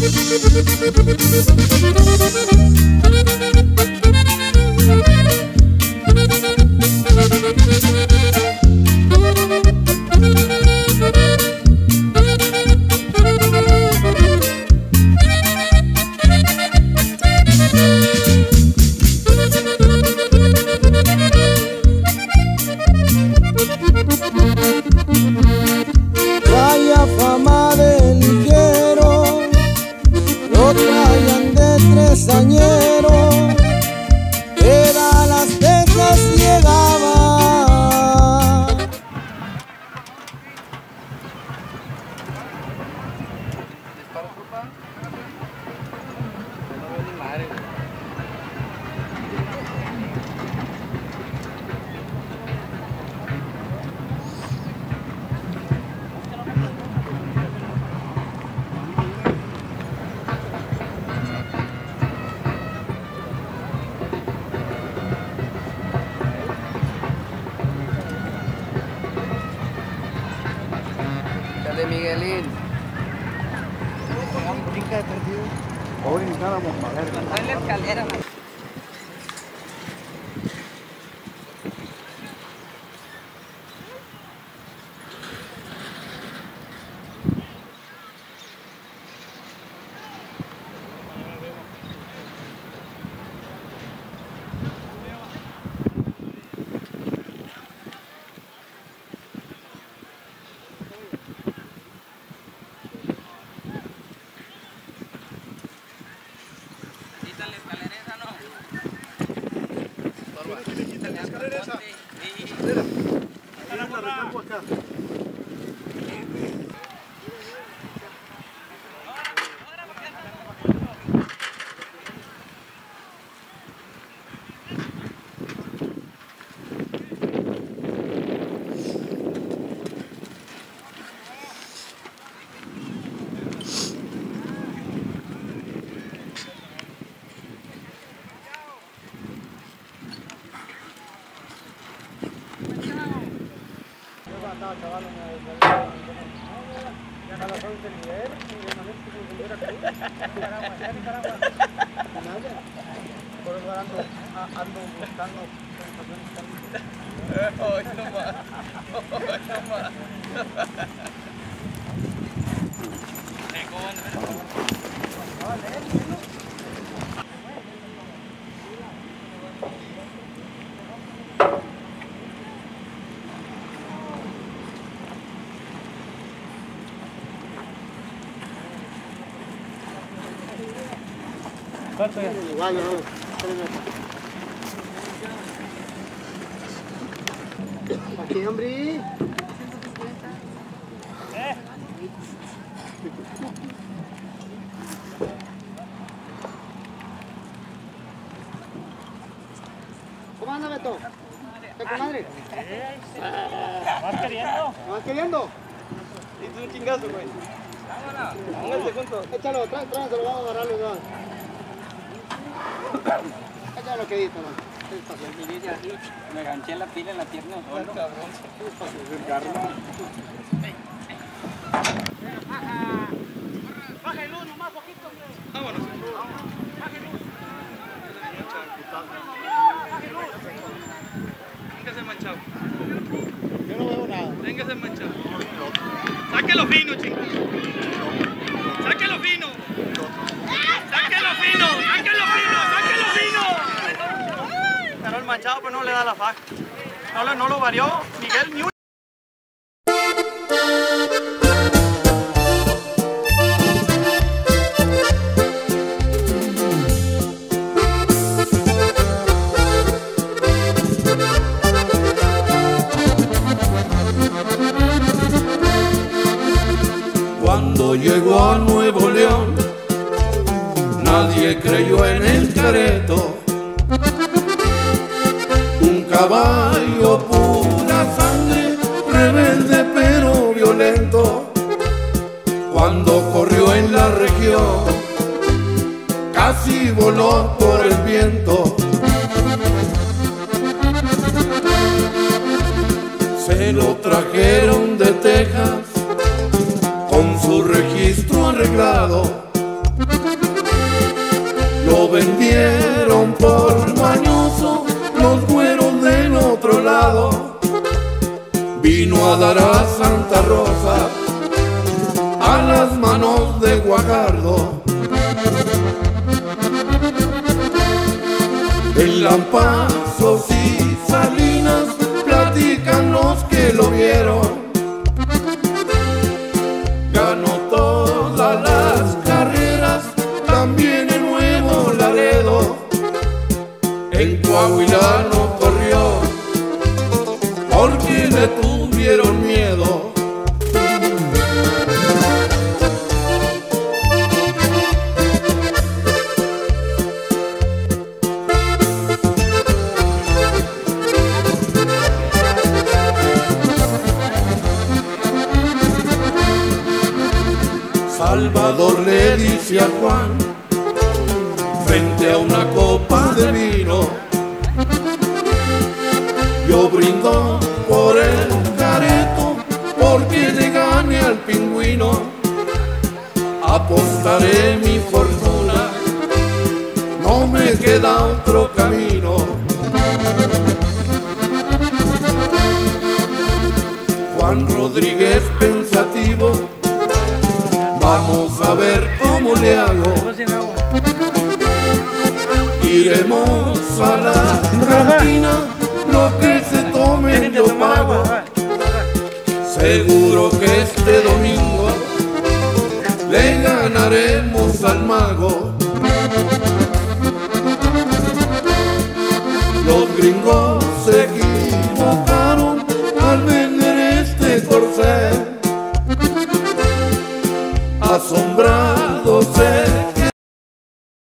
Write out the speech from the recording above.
Música Miguelín. Dale escalera. Quítale escalera esa, ¿no? ando buscando Hoy no más, hoy no más. Thank you. Aquí, hombre. ¿Cómo anda, Beto? ¿Qué comadre? ¿Vas queriendo? ¿Vas queriendo? Hizo un chingazo, güey. Pónganse juntos. Échalo, trae, tráeselo, vamos a agarrarlo Échalo quedito, ¿no? Me ganché la pila en la pierna. Véngase manchado. Yo no veo nada. Véngase manchado. Sáquelo fino, chicos. Sáquelo fino. Sáquelo fino. Sáquelo fino. Sáquelo fino. Pero no le da la faja. No, no lo varió Miguel ni un Cuando llegó a Nuevo León, nadie creyó en el careto. Caballo pura sangre, rebelde pero violento. Cuando corrió en la región, casi voló por el viento. Se lo trajeron de Texas con su registro arreglado Lo vendieron por Vino a dar a Santa Rosa a las manos de Guajardo. En Lampazos y Salinas platican los que lo vieron. Ganó todas las carreras, también en Nuevo Laredo. En Coahuila no corrió, porque le tuvieron Salvador le dice a Juan, frente a una copa de vino, yo brindo por el careto, porque le gane al pingüino, apostaré mi fortuna, no me queda otro camino. Juan Rodríguez Vamos a ver cómo le hago. Iremos a la cantina, lo que se tome yo pago. Seguro que este domingo le ganaremos al mago. Los gringos